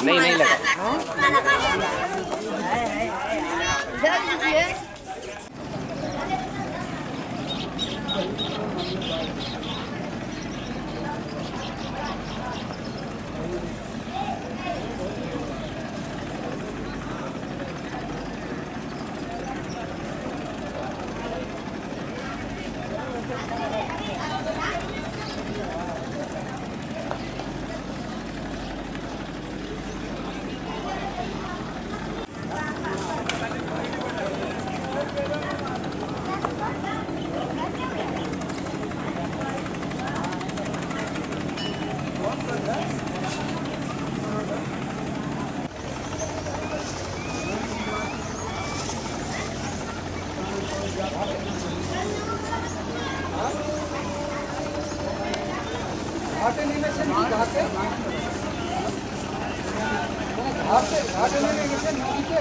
नहीं नहीं लगा ঘাটে নেমেছেন ঘাটে? ঘাটে ঘাটে নেমে গেছেন নদীতে?